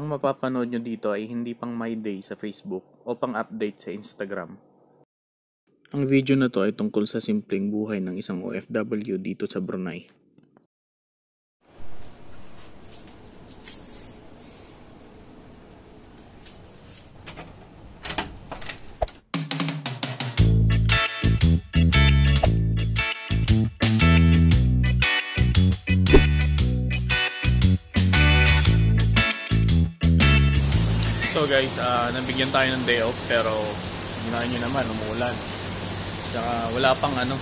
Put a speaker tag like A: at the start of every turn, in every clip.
A: Ang mapapanood nyo dito ay hindi pang My Day sa Facebook o pang update sa Instagram. Ang video na to ay tungkol sa simpleng buhay ng isang OFW dito sa Brunei. Guys, uh, nabigyan tayo ng day off pero ginawa nyo naman, umuulan. Tsaka wala pang ano,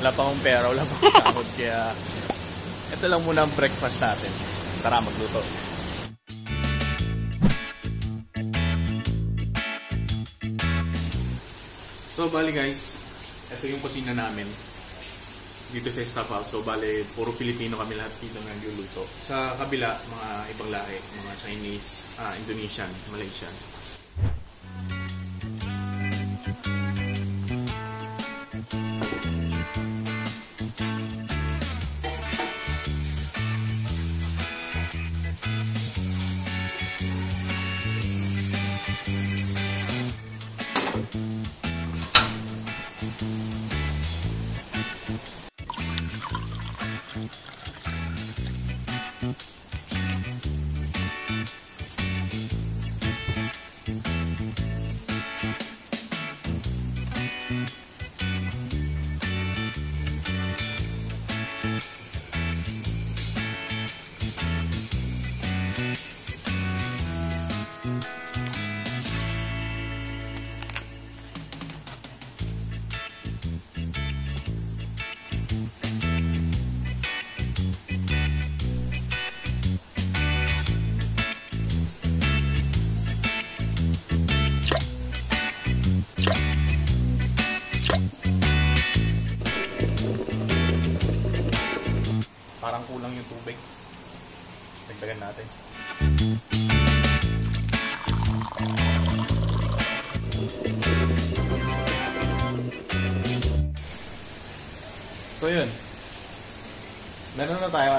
A: wala pang akong pera, wala pang sahod. Kaya ito lang muna ang breakfast natin. Tara magluto. So bali guys, ito yung kusina namin dito sa staff house. So, bale, puro Pilipino kami lahat dito na nagluluto. Sa kabila, mga ibang lahi, mga Chinese, ah, Indonesian, Malaysian. Mm-hmm.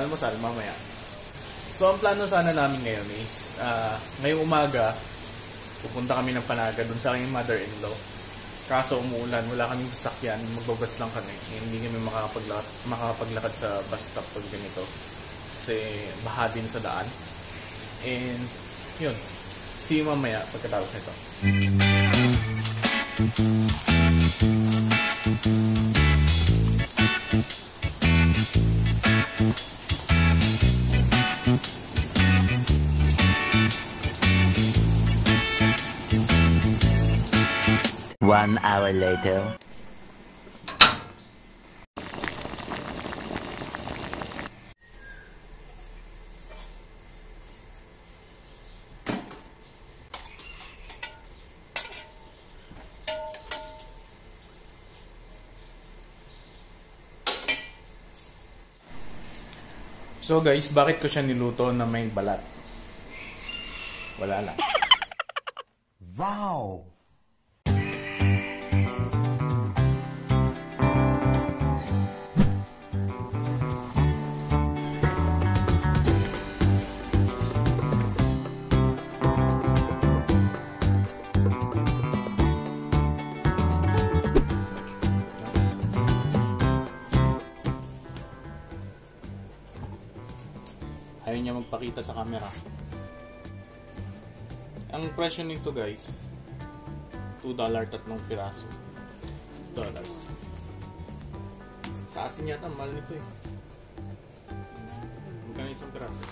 A: Almusal mamaya. So ang plano sana namin ngayon is uh, ngayong umaga pupunta kami ng Panaga dun sa aking mother-in-law. Kaso umuulan, wala kaming sasakyan, magbabas lang kami. Hindi kami makakapaglakad, makakapaglakad sa bus stop pag ganito. Kasi baha din sa daan. And yun, see you mamaya pagkatapos nito.
B: One hour later.
A: So guys, bakit ko siya niluto na may balat? Wala lang.
C: Wow!
A: Niya magpakita sa camera. Ang presyo nito guys, $2 tatlong piraso. Dollars. Sa atin yata, mahal nito eh. Magkano isang piraso?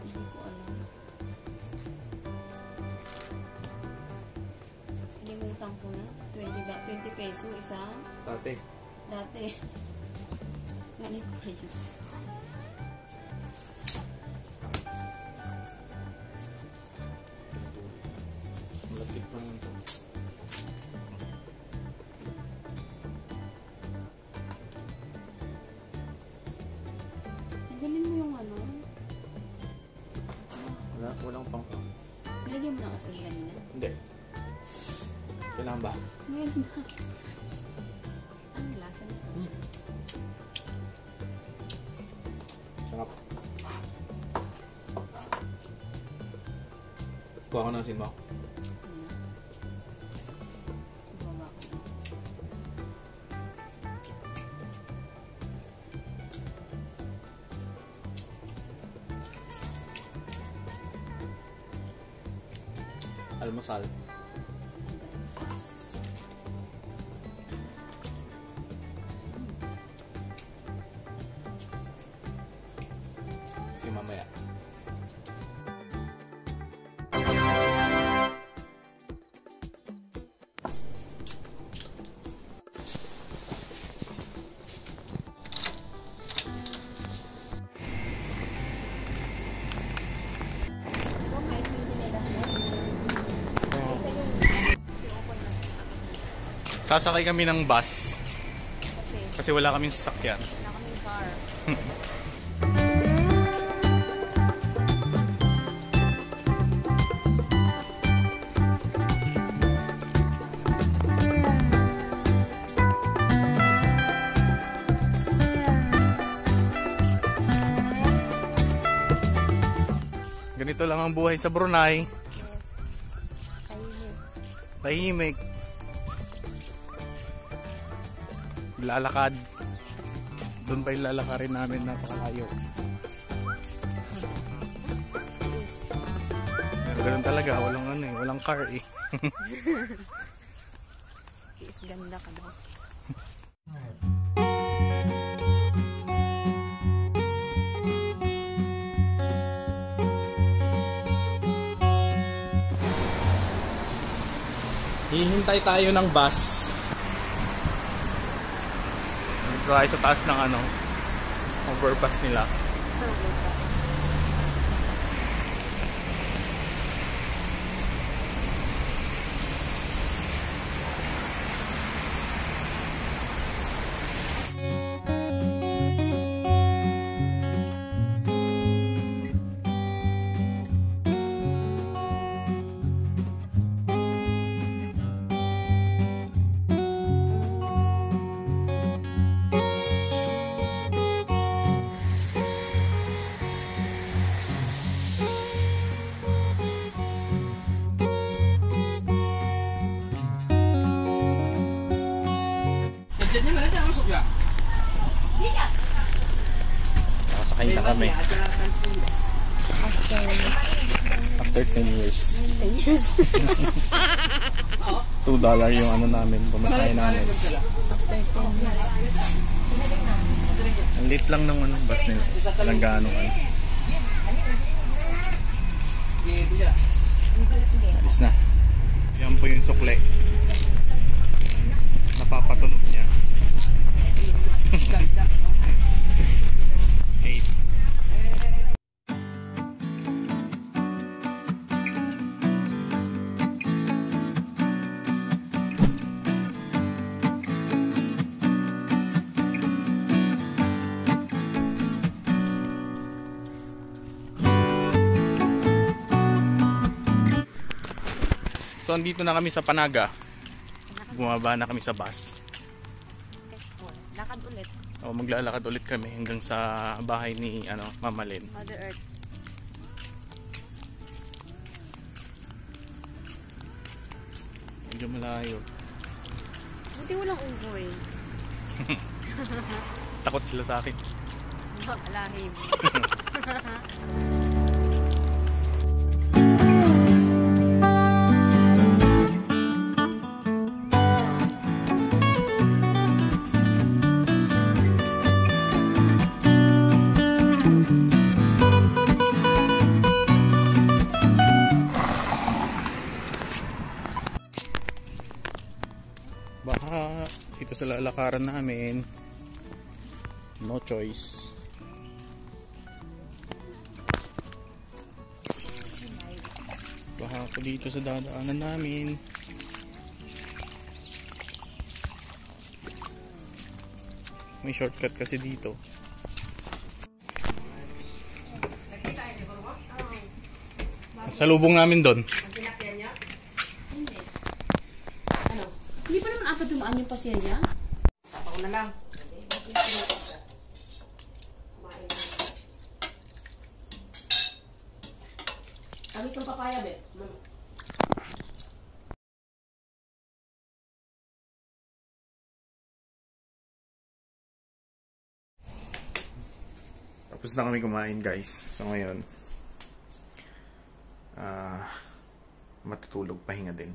D: Hindi ko alam. Ko na. 20, ba, 20 peso isa.
A: Dati.
D: Dati. Ganit pa yun. Asin kanina.
A: Hindi. Kailangan ba?
D: Meron na. Ano lasa nito?
A: Sarap. Kuha ko ng asin Almusal. Sasakay kami ng bus
D: Kasi
A: kasi wala kaming sasakyan.
D: wala kaming car.
A: Ganito lang ang buhay sa Brunei.
D: Kainin.
A: Tahimik. Lalakad. Doon pa yung lalakarin namin napakalayo. Pero ganun talaga, walang ano eh, walang car eh.
D: Is ganda ka daw.
A: Hihintay tayo ng bus. Tayo sa taas ng ano, overpass nila. Nakasakay na kami. After 10 years.
D: 10 years.
A: 2 dollar yung ano namin, pamasahe namin.
D: After 10 years.
A: Ang late lang ng ano, bus nila. Walang gaano ano. Alis na. Yan po yung sukle. Napapatunog niya. 8. So andito na kami sa Panaga. Bumaba na kami sa bus. O maglalakad ulit kami hanggang sa bahay ni ano, Mama Lynn.
D: Mother Earth.
A: Medyo malayo.
D: Buti walang unggoy.
A: Takot sila sa akin.
D: Malahim.
A: Baka lalakaran namin. No choice. Baka ako dito sa dadaanan namin. May shortcut kasi dito. At sa lubong namin doon.
D: Hindi pa naman ata dumaan yung pasya niya.
C: Tamis ng papaya, be.
A: Tapos na kami kumain guys. So ngayon, ah matutulog, pahinga din.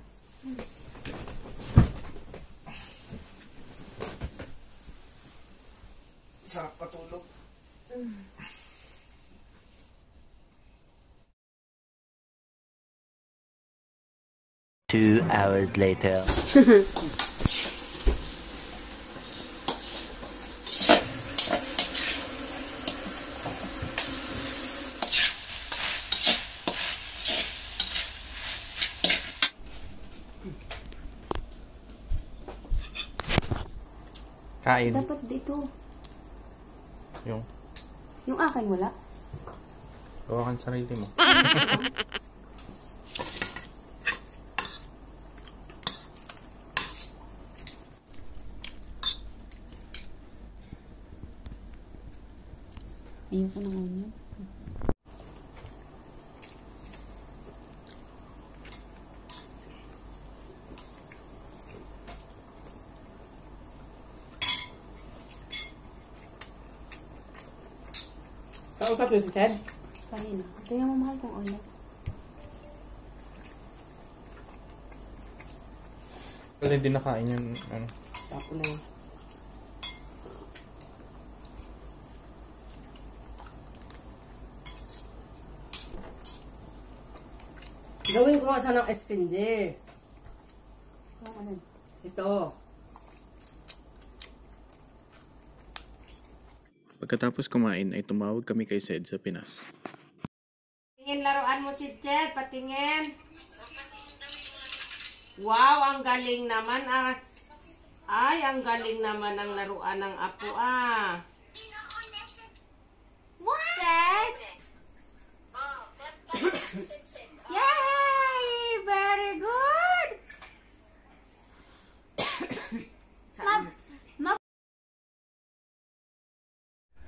A: Sarap patulog.
B: Two hours later.
A: Kain.
D: Dapat dito.
A: Yung,
D: Yung akin wala.
A: gawa ka sarili mo.
D: Ayoko na ngayon.
C: Kausap niyo si Ted?
D: Kanina. Tingnan mo mahal kung ulit.
A: Kasi hindi nakain yung ano.
C: Tapo na yun. Gawin ko nga sana ng
D: ano?
C: Ito.
A: Pagkatapos kumain ay tumawag kami kay Sed sa Pinas.
C: Tingin laruan mo si Ted, patingin. Wow, ang galing naman. Ah. Ay, ang galing naman ang laruan ng apo ah.
D: What? Yay! Ma, ma,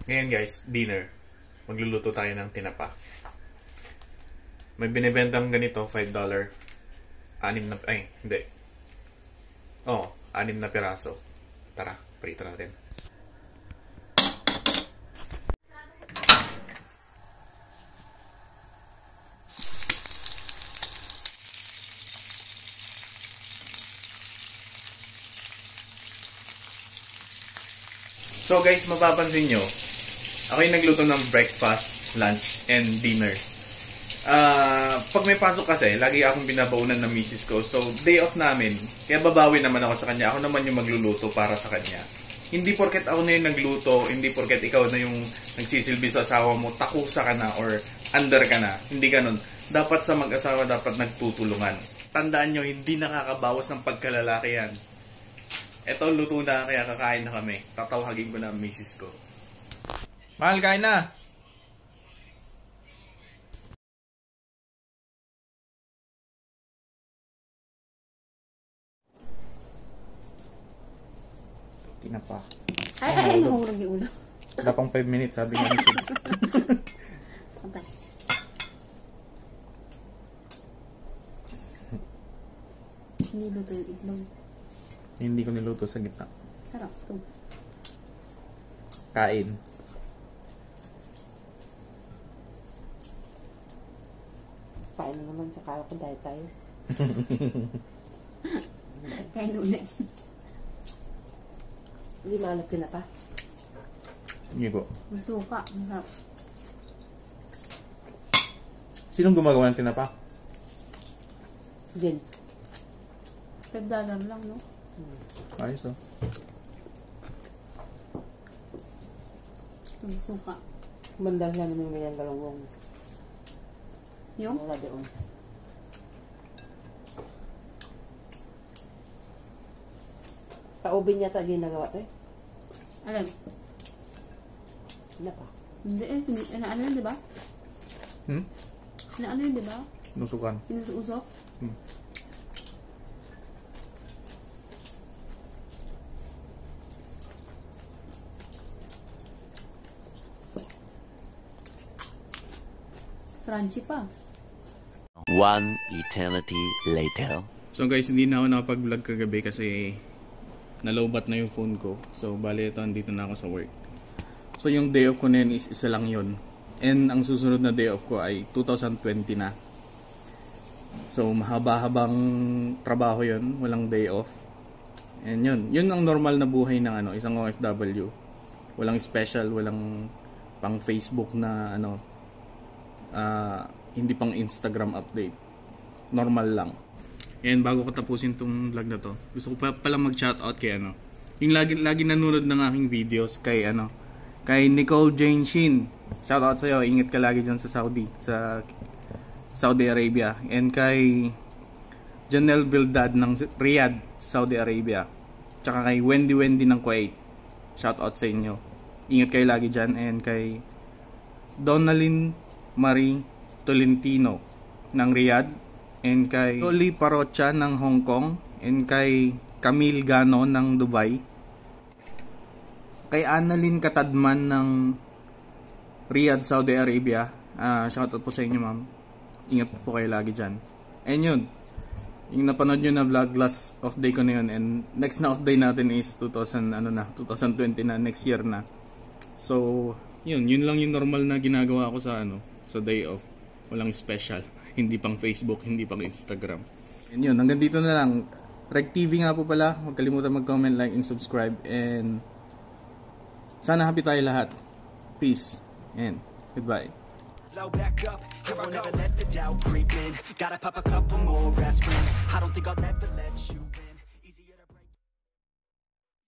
A: Ngayon guys, dinner. Magluluto tayo ng tinapa. May binibentang ganito, $5. Anim na, ay, hindi. Oo, anim na piraso. Tara, prito natin. So guys, mapapansin nyo, ako yung nagluto ng breakfast, lunch, and dinner. Ah, pag may pasok kasi, lagi akong binabaunan ng misis ko. So, day off namin, kaya babawi naman ako sa kanya. Ako naman yung magluluto para sa kanya. Hindi porket ako na yung nagluto, hindi porket ikaw na yung nagsisilbi sa asawa mo, takusa ka na or under ka na. Hindi ganun. Dapat sa mag-asawa, dapat nagtutulungan. Tandaan nyo, hindi nakakabawas ng pagkalalaki yan. Eto, luto na, kaya kakain na kami. Tatawagin ko na ang misis ko. Mahal, kain na! Tinapa.
D: ay, ay, ay, nahurag yung ulo.
A: Wala pang 5 minutes, sabi nga ni Sid.
D: Pantay. Hindi luto yung itlog.
A: Hindi ko niluto sa gitna.
D: Sarap to.
A: Kain.
C: Kain na naman sa kala ko dahil tayo.
D: Kain ulit.
C: Hindi maanap ka na pa.
A: Hindi po.
D: Suka. Masarap.
A: Sinong gumagawa ng tinapa?
C: Jen.
D: Pagdadam lang, no?
A: Ayos oh.
D: Yung suka.
C: Mandal na may ang galunggong.
D: Yung?
C: Wala doon. Paubin yata ginagawa to eh.
D: Alam.
C: Ano pa?
D: Hindi eh. hindi- Ano, ano yun, di ba?
A: Hmm?
D: Ano, ano yun, di ba?
A: Nusukan.
D: Inuusok?
A: Hmm.
D: Crunchy pa.
B: One eternity later.
A: So guys, hindi na ako nakapag-vlog kagabi kasi nalobat na yung phone ko. So bali ito, andito na ako sa work. So yung day off ko na is isa lang yun. And ang susunod na day off ko ay 2020 na. So mahaba-habang trabaho yun, walang day off. And yun, yun ang normal na buhay ng ano, isang OFW. Walang special, walang pang Facebook na ano, ah, hindi pang Instagram update. Normal lang. And bago ko tapusin tong vlog na to, gusto ko pa pala mag-shoutout kay ano, yung lagi lagi nanonood ng aking videos kay ano, kay Nicole Jane Shin. Shoutout sa iyo, ingat ka lagi diyan sa Saudi, sa Saudi Arabia. And kay Janelle Bildad ng Riyadh, Saudi Arabia. Tsaka kay Wendy Wendy ng Kuwait. Shoutout sa inyo. Ingat kayo lagi dyan. And kay Donalyn Marie Tolentino ng Riyadh. And kay Dolly Parocha ng Hong Kong. And kay Camille Gano ng Dubai. Kay Annalyn Katadman ng Riyadh, Saudi Arabia. Ah, shoutout po sa inyo, ma'am. Ingat po kayo lagi dyan. And yun, yung napanood nyo na vlog last off day ko na yun and next na off day natin is 2000 ano na 2020 na next year na so yun yun lang yung normal na ginagawa ko sa ano sa day off walang special. Hindi pang Facebook hindi pang Instagram. And yun hanggang dito na lang. Reg TV nga po pala huwag kalimutan mag comment like and subscribe and sana happy tayo lahat. Peace and goodbye.
E: Low back up, here I'll never let the doubt creep in. Gotta pop a couple more aspirin. I don't think I'll ever let you